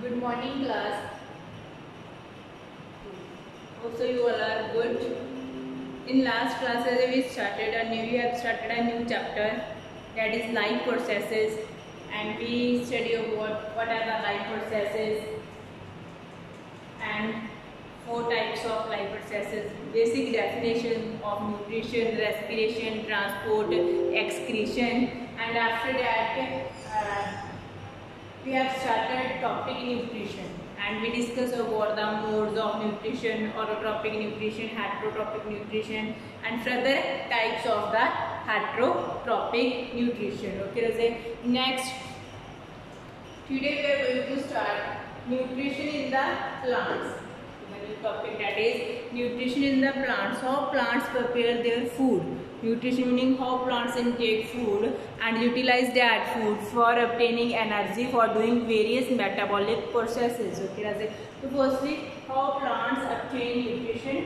Good morning class. Hope so you all are good. In last classes we started a new we have started a new chapter. That is life processes. And we study about what are the life processes. And four types of life processes. Basic definition of nutrition respiration transport excretion. And after that we have started topic nutrition and we discuss about the modes of nutrition, autotrophic nutrition, heterotrophic nutrition and further types of the heterotrophic nutrition. Okay, say next today we are going to start nutrition in the plants. The topic that is nutrition in the plants. How plants prepare their food nutrition meaning how plants intake food and utilize that food for obtaining energy for doing various metabolic processes okay so firstly how plants obtain nutrition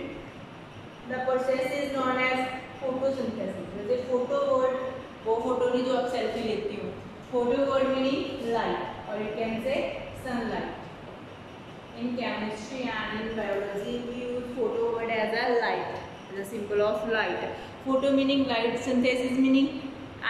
the process is known as photosynthesis जैसे photo word वो photo नहीं जो आप selfie लेती हो photo word meaning light or you can say sunlight in chemistry and in biology we use photo word as a light as a symbol of light Photo meaning light synthesis meaning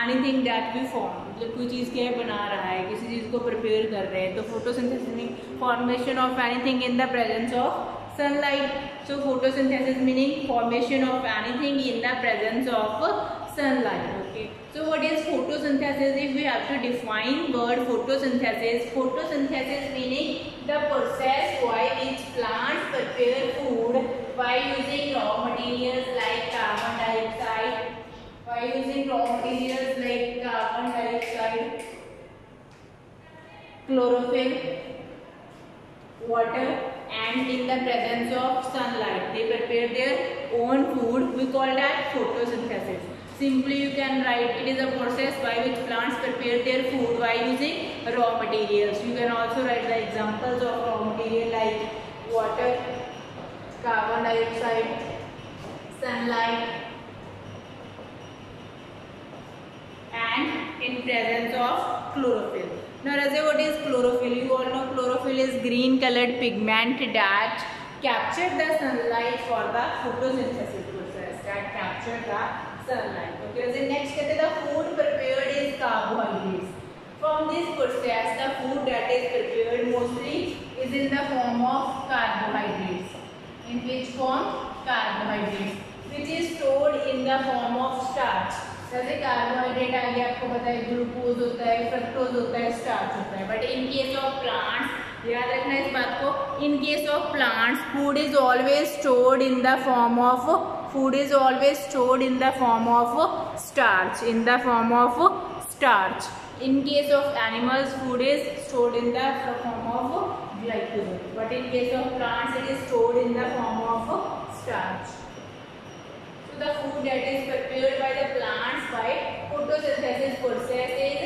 anything that we form जब कोई चीज़ क्या बना रहा है, किसी चीज़ को prepare कर रहे हैं तो photo synthesis meaning formation of anything in the presence of sun light so photo synthesis meaning formation of anything in the presence of sun light okay so what is photo synthesis if you have to define word photo synthesis photo synthesis meaning the process by which plant prepare food by using raw materials like carbon dioxide? By using raw materials like carbon dioxide? Chlorophyll water and in the presence of sunlight they prepare their own food. We call that photosynthesis. Simply you can write it is a process by which plants prepare their food by using raw materials. You can also write the examples of raw material like water dioxide sunlight and in presence of chlorophyll now Raja, what is chlorophyll? You all know chlorophyll is green colored pigment that capture the sunlight for the photosynthesis process. That capture the sunlight. Okay, Raja, next the food prepared is carbohydrates. From this process, the food that is prepared mostly is in the form of carbohydrates. Carbohydrate which is stored in the form of starch जैसे carbohydrate आगे आपको पता है glucose होता है fructose होता है starch होता है. But in case of plants याद रखना इस बात को in case of plants food is always stored in the form of food is always stored in the form of starch in the form of starch in case of animals food is stored in the form of glycogen but in case of plants it is stored in the form of starch So the food that is prepared by the plants by photosynthesis process is,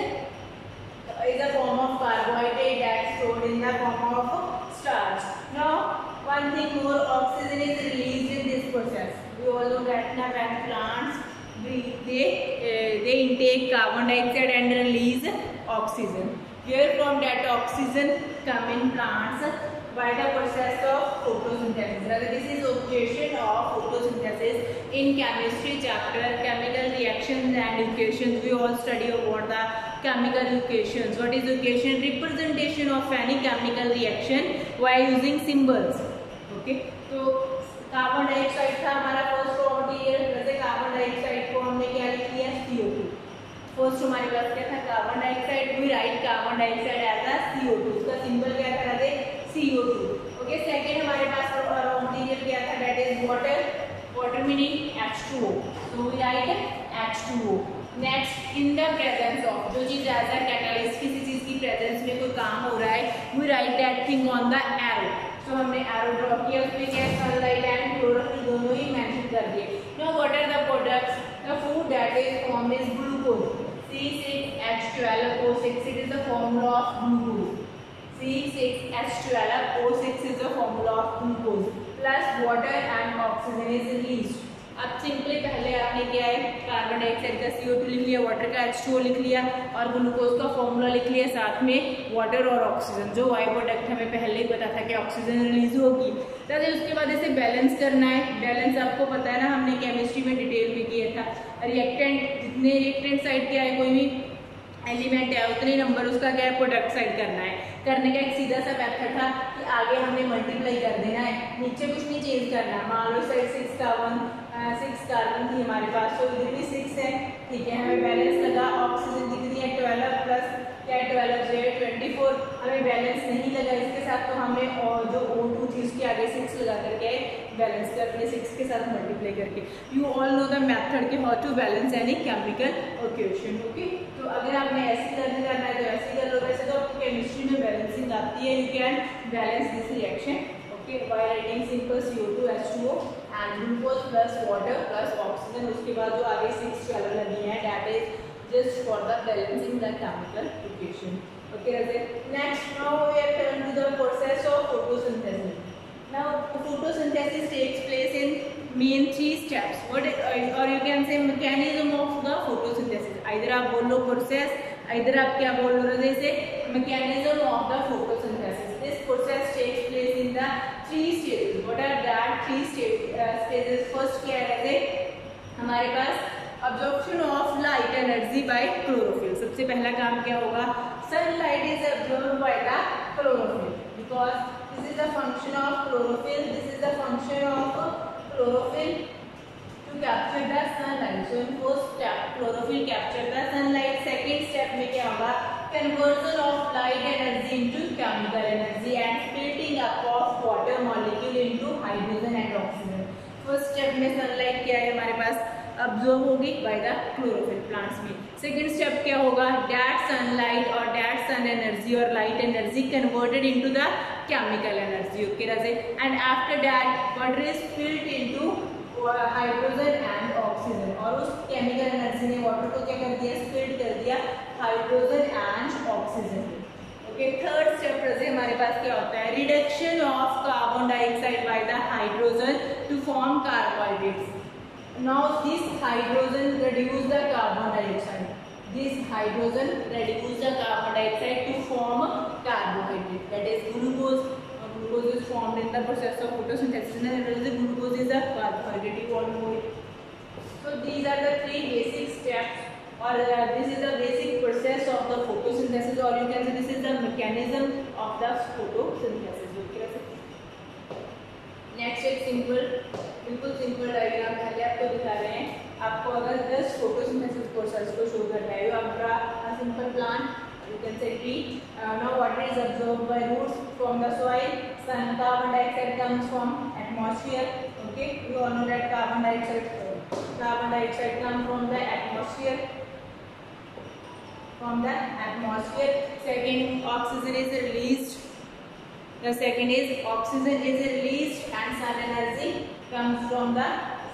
is a form of carbohydrate that's stored in the form of starch. Now one thing more oxygen is released in this process. We all know that now when plants breathe they, uh, they intake carbon dioxide and release oxygen. Here from that oxygen come in plants by the process of photosynthesis. Rather, this is occasion of photosynthesis. In chemistry chapter, chemical reactions and equations, we all study about the chemical equations. What is equation? Representation of any chemical reaction by using symbols. Okay. So, carbon dioxide था हमारा first raw material वैसे carbon dioxide को हमने क्या लिख लिया CO2 first हमारे पास क्या था carbon dioxide we write carbon dioxide as a CO2 उसका सिंबल क्या था CO2 ओके सेकंड हमारे पास रॉ क्या था? That is water water meaning H2O so we write H2O next in the presence of जो चीज़ एज अ किसी चीज़ की प्रेजेंस में कोई काम हो रहा है we write that thing on the arrow तो हमने एरो ड्रॉ किया, उसमें क्या सनलाइट एंड क्लोरोफिल दोनों ही मेंशन कर दिए. Now what are the products the food that is form is glucose C6H12O6 it is the formula of glucose. C6H12O6 is the formula of glucose plus water and oxygen is released. अब simply पहले आपने क्या है? Carbon dioxide का C O two लिख लिया water का H two लिख लिया और ग्लूकोज का फॉर्मूला लिख लिया, साथ में वाटर और ऑक्सीजन जो वाई प्रोडक्ट हमें पहले ही पता था कि ऑक्सीजन रिलीज़ होगी। दादा उसके बाद इसे बैलेंस करना है। बैलेंस आपको पता है ना, हमने केमिस्ट्री में डिटेल में किया था। रिएक्टेंट जितने रिएक्टेंट साइड क्या है कोई भी एलिमेंट है, उतने नंबर उसका क्या है? प्रोडक्ट साइड करना है। करने का एक सीधा सा मेथड था कि आगे हमने मल्टीप्लाई कर देना है। नीचे कुछ नहीं चेंज करना। मान लो सर सिक्स का वन सिक्स कार्बन थी हमारे पास। तो इधर भी सिक्स है। ठीक है, हमें बैलेंस लगा। ऑक्सीजन रही है? ट्वेल्व प्लस क्या ट्वेल्व जो है ट्वेंटी फोर हमें बैलेंस नहीं लगा इसके साथ तो हमें और जो ओ टू थी, उसके आगे सिक्स लगा करके बैलेंस करके सिक्स के साथ मल्टीप्लाई करके। You all know the method के how to balance any chemical equation okay तो अगर आपने ऐसे करना है तो ऐसे कर लो, वैसे तो आपको केमिस्ट्री में बैलेंसिंग आती है you can balance this reaction okay by writing simple CO2 H2O and glucose plus water plus oxygen उसके बाद जो आगे सिक्स चल लगी है that is just for the balancing the chemical equation okay next, now we are turn to the process of photosynthesis. Now photosynthesis takes place in main three steps what is, or you can say mechanism of the photosynthesis either आप लो process either आप क्या बोल रहे थे mechanism of the photosynthesis this process takes place in the three stages what are that three stage, uh, stages first क्या है हमारे पास absorption of light energy by chlorophyll सबसे पहला काम क्या होगा sunlight is absorb by the chlorophyll because this is the function of chlorophyll this is the function of chlorophyll to capture the sunlight so in first step chlorophyll capture the sunlight second step में क्या होगा conversion of light energy into chemical energy and splitting up of water molecule into hydrogen and oxygen first step में sunlight क्या है हमारे पास absorb होगी by the chlorophyll plants में सेकेंड स्टेप क्या होगा डैट सनलाइट और डैट सन एनर्जी और light energy converted into the chemical energy okay Raje and after that water is filled into hydrogen and oxygen और उस chemical energy ने water को क्या कर दिया? स्प्लिट कर दिया hydrogen and oxygen okay third step रजे हमारे पास क्या होता है? Reduction of carbon dioxide by the hydrogen to form carbohydrates Now this hydrogen reduce the carbon dioxide. This hydrogen reduce the carbon dioxide to form carbohydrate. That is glucose. Uh, glucose is formed in the process of photosynthesis. And that the glucose is a carbohydrate. You all know it. So these are the three basic steps. Or uh, this is the basic process of the photosynthesis. Or you can say this is the mechanism of the photosynthesis. okay next एक simple बिल्कुल simple diagram पहले आपको दिखा रहे हैं आपको अगर दस फ़ोटोज़ में प्रोसेस को शो कर रहे हो आपका simple plan you can say tree no water is observe by roots from the soil sun carbon dioxide comes from atmosphere okay you all know that carbon dioxide carbon dioxide come from the atmosphere from the atmosphere second oxygen is released the second is oxygen is released and sun energy comes from the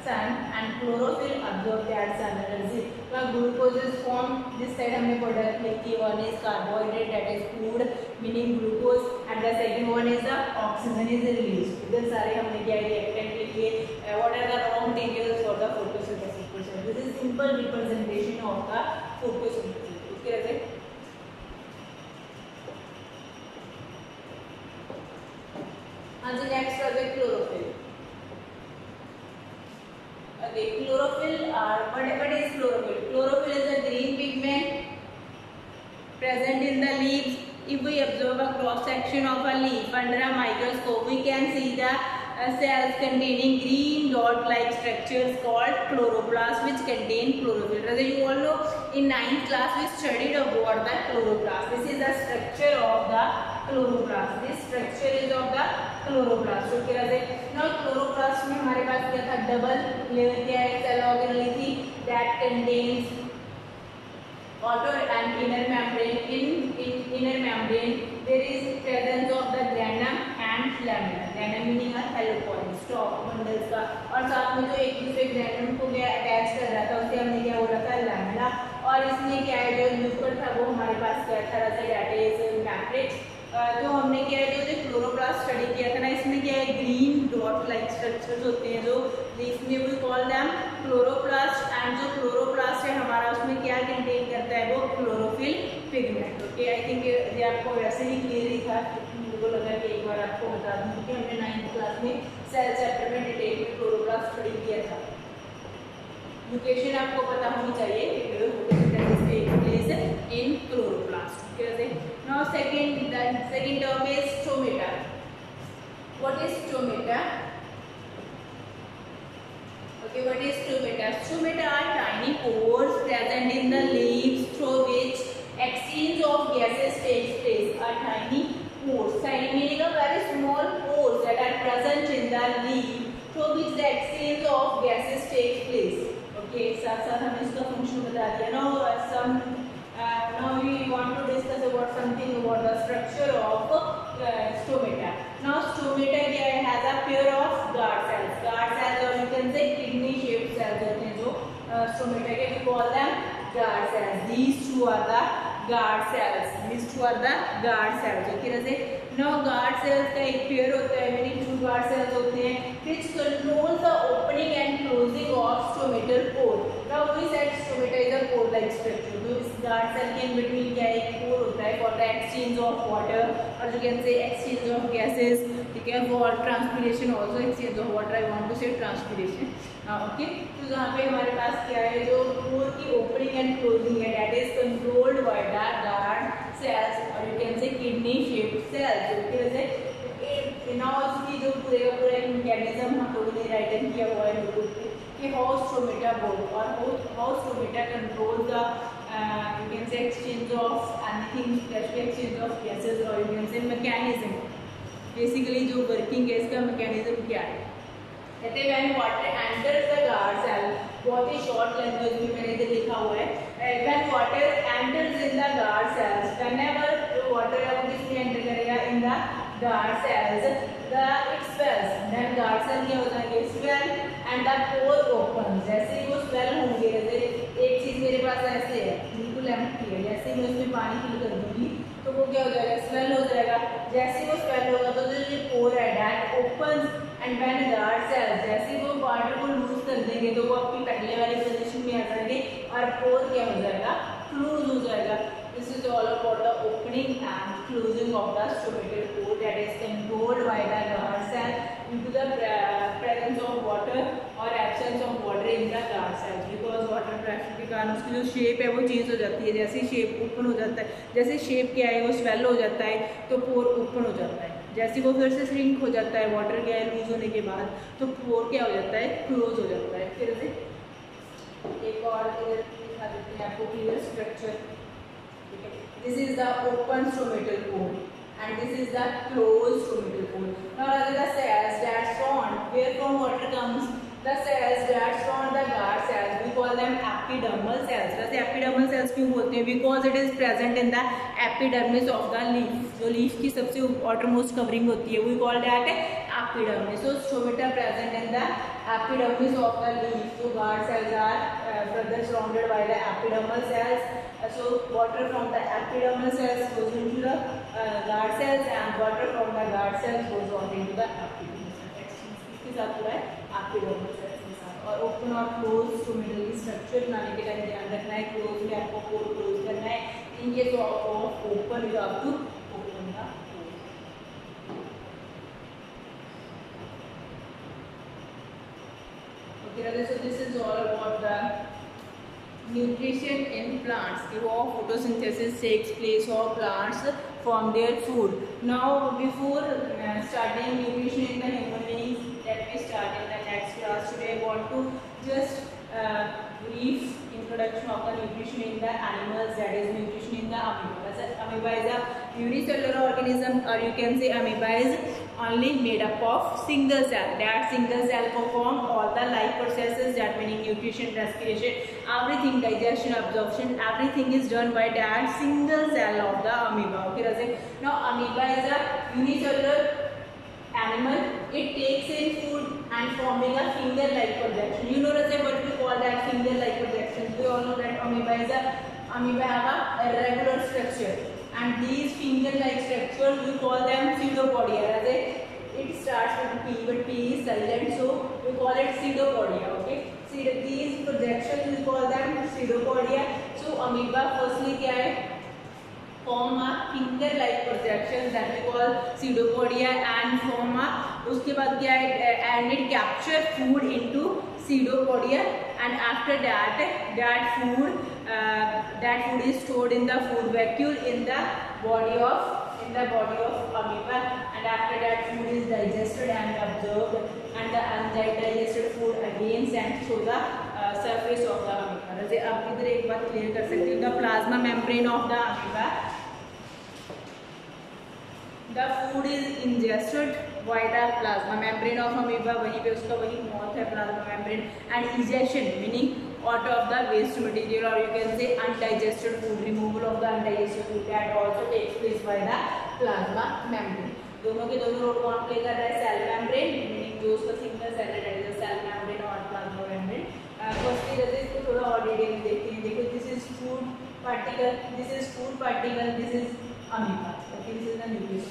sun and chlorophyll absorb that sun energy. Now glucose is formed. This side हमने product लिखी one is carbohydrate that is food meaning glucose and the second one is the oxygen is released. इधर सारे हमने क्या reactant लिखे. Uh, what are the raw materials for the photosynthesis process? This is simple representation of the photosynthesis. उसके रहते हाँ जी next आ जाए chlorophyll Okay, chlorophyll are what, what is chlorophyll? Chlorophyll is a green pigment present in the leaves. If we observe a cross section of a leaf under a microscope, we can see the uh, cells containing green dot-like structures called chloroplasts which contain chlorophyll. Rather, you all know in ninth class we studied about the chloroplast. This is the structure of the chloroplast. This structure is of the chloroplast okay Raje now chloroplast में हमारे पास क्या था double layer क्या है cell organelle थी that contains outer and inner membrane in, in inner membrane there is presence of the granum and lamina granum meaning a helicoid stalk bundles का और साथ में जो एक दूसरे ग्रैनम को क्या अटैच कर रहा था, उसे हमने क्या बोला था? लैमिना और इसमें क्या है? जो ल्यूकर था, वो हमारे पास क्या था? दैट इज़ मैट्रिक्स तो हमने क्या है? जो क्लोरोप्लास्ट स्टडी किया था ना, इसमें क्या है? ग्रीन डॉट लाइक स्ट्रक्चर्स होते हैं जो लीफ में we call them chloroplast and जो क्लोरोप्लास्ट है, हमारा उसमें क्या कंटेन करता है? वो chlorophyll pigment okay I think ये आपको वैसे ही क्लियर ही था। को लगा कि एक बार आपको बता दूँ कि हमने नाइन्थ क्लास में सेल चैप्टर में डिटेल में क्लोरोग्राफ स्टडी किया था। लोकेशन आपको पता होनी चाहिए इन chloroplast now second the second term is stomata what is stomata okay what is stomata stomata are tiny pores present in the leaves through which exchange of gases takes place are tiny pores tiny meaning a very small pores that are present in the leaf through which the exchange of gases takes place okay साथ साथ हमने इसका function बता दिया ना Uh, now we want to discuss about something about the structure of uh, stomata. Now stomata here has a pair of guard cells. Guard cells or you can say kidney shaped cells होते हैं जो uh, stomata के we call them guard cells. These two are the guard cells. These two are the guard cells. Okay जैसे नौ guard cells का एक pair होता है मेरी टू गार्ड सेल्स होते हैं which control the opening and closing of stomatal pore Now we said stomata is a pore like structure. तो इस guard cell के in between क्या एक pore होता है for the exchange of water or you can say exchange of gases. ठीक है for transpiration also exchange of water. I want to say transpiration. Okay तो यहाँ पे हमारे पास क्या है जो पोर की ओपनिंग एंड क्लोजिंग है that is controlled by the guard cells और you can say kidney shaped cells okay वैसे नाउ इसकी जो पूरे का पूरा मैकेनिज्म हम लोगों ने राइट किया हुआ है कि हाउ स्ट्रोमेटा बोर्ड और how stromata control the you can say exchange of anything specially exchange of gases और you can say mechanism basically जो वर्किंग है इसका मैकेनिज्म क्या है? कहते हैं when water enters the guard cell बहुत ही शॉर्ट लैंग्वेज में मैंने इधर लिखा हुआ है। When water enters in the guard cells whenever जो वाटर है वो किसमें एंटर करेगा? In the guard cells the it swells then guard cell क्या होता है? Swell and the pore open जैसे ही वो स्वेल होंगे, जैसे एक चीज़ मेरे पास ऐसे है, बिल्कुल एम्प्टी है। जैसे ही मैं उसमें पानी फिल कर दूँगी तो वो क्या हो जाएगा? स्वेल हो जाएगा। जैसे ही वो स्वेल होगा तो जो ये पोर है that opens and when guard cells जैसे वो वाटर को लूज कर देंगे तो वो अपनी पहले वाली पोजिशन में आ जाएँगे, और पोर क्या हो जाएगा? क्लोज हो जाएगा। This is all about the opening and closing of the stomatal pore, that is controlled by the guard cell due to the presence of water or absence of water guard cells because water pressure के कारण उसकी जो shape है वो change हो जाती है। जैसे शेप ओपन हो जाता है, जैसे शेप क्या है, वो स्वेल हो जाता है तो पोर ओपन हो जाता है। जैसे वो फिर से श्रिंक हो जाता है वाटर क्या है लूज होने के बाद तो पोर क्या हो जाता है क्लोज हो जाता है। फिर से एक और दिखा देते हैं आपको clear structure this is the open stomatal pore this is the closed stomatal pore. Now rather the cells that formed where from water comes the cells that form the guard cells we call them epidermal cells वैसे epidermal cells क्यों बोलते हैं because it is present in the epidermis of the leaf जो leaf की सबसे outermost covering होती है call that epidermis so stomata present in the epidermis of the leaf so guard cells are uh, further surrounded by the epidermal cells uh, so water from the epidermal cells goes into the uh, guard cells and water from the guard cells goes on into the epidermis इसके साथ हुआ है आपके doctor के open और close to middle की structure बनाने के टाइम ध्यान रखना है क्लोज में आपको कोड क्लोज करना है in case of open you to the nutrition in plants. How photosynthesis takes place or plants from their food. Now, before uh, starting nutrition in the human beings, that we start in the next class. Today I want to just uh, brief introduction of the nutrition in the animals that is nutrition in the amoeba. Amoeba is a unicellular organism or you can say amoeba is only made up of single cell. That single cell perform all the life processes that meaning nutrition, respiration, everything, digestion, absorption, everything is done by that single cell of the amoeba. Okay, now amoeba is a unicellular animal, it takes in food and forming a finger-like projection. You know what we call that finger-like projection. We all know that amoeba is a amoeba have a irregular structure. and these finger-like structures we call them pseudopodia. As it starts with P, but P is silent, so we call it pseudopodia. Okay, these projections we call them pseudopodia. So amoeba firstly क्या है form are finger like projection pseudopodia and form are उसके बाद क्या है? And it capture food into pseudopodia and after that that food that food is stored in the food vacuole in the body of in the body of amoeba and after that food is digested and observe and digested food again send through the surface of the amoeba जैसे आप इधर एक बार clear कर सकते हैं the plasma membrane of the amoeba the food is ingested by the plasma membrane of amoeba वहीं पे उसका वही मौत है plasma membrane and ejection meaning out of the waste material or you can say undigested food removal of the undigested food that also takes place by the plasma membrane दोनों के दोनों role कौन प्ले कर रहा है cell membrane meaning जो उसका single cell है दैट इज़ सेल मेम्ब्रेन और प्लाज्मा मेम्ब्रेन फर्स्टली जैसे इसको थोड़ा और डिटेल देखते हैं देखो this is food particle this is food particle this is amoeba okay this is the nucleus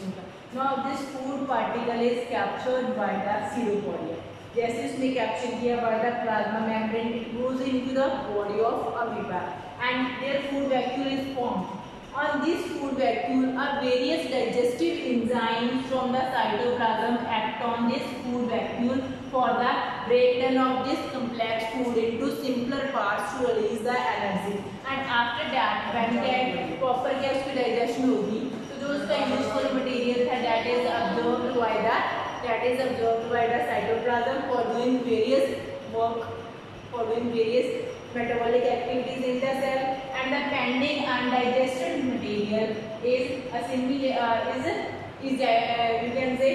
now this food particle is captured by the pseudopodia जैसे उसने कैप्चर किया by the plasma membrane it goes into the body of amoeba and there food vacuole is formed on this food vacuole are various digestive enzymes from the cytoplasm act on this food vacuole for the breakdown of this complex food into simpler parts to release the energy and after that when क्या useful material था that is absorbed by the that is absorbed by the cytoplasm for doing various work, for doing various metabolic activities in the cell and the pending undigested material is assimilate uh, is is uh, you can say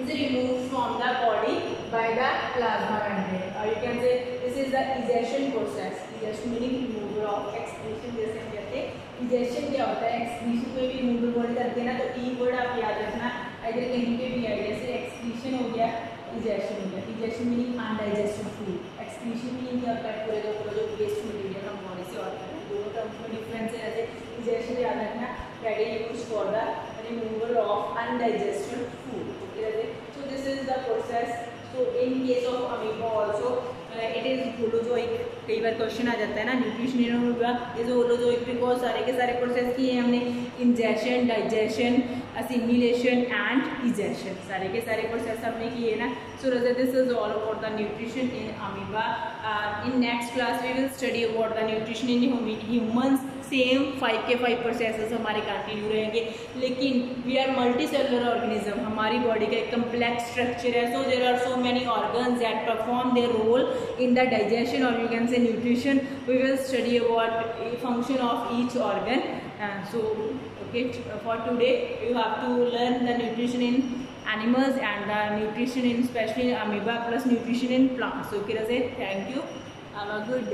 is removed from the body by the plasma membrane or you can say this is the ejection process ejection meaning removal of excretion जैसे हम कहते हैं ejection क्या होता है? excretion कोई भी removal body करते हैं ना तो e word आप याद रखना। अगर कहीं पे भी आई जैसे एक्सक्रीशन हो गया इजेक्शन हो गया। Ejection meaning undigested food excretion meaning क्या होता है? पूरे का पूरा जो वेस्ट मटेरियल हम बॉडी से और करें दोनों टर्म्स में डिफरेंस है। जैसे इजेक्शन याद रखना is use for the removal of undigested food okay so this is the process so in case of amoeba also it is holozoic कई बार क्वेश्चन आ जाता है ना न्यूट्रिशन होगा इज़ होलोजोइक बिकॉज़ सारे के सारे प्रोसेस किए हैं हमने। Ingestion digestion assimilation and egestion सारे के सारे प्रोसेस हमने किए ना। So Roger this is all about the nutrition in amoeba in next class we will study about the nutrition in humans same five के फाइव प्रोसेसेस हमारे continue रहेंगे। लेकिन we are multi cellular organism हमारी body का एक complex structure है। So there are so many organ that perform their role in the digestion और you can say nutrition we will study about function of each organ so okay for today you have to learn the nutrition in animals and the nutrition in specially amoeba plus nutrition in plants okay kira say thank you. Have a good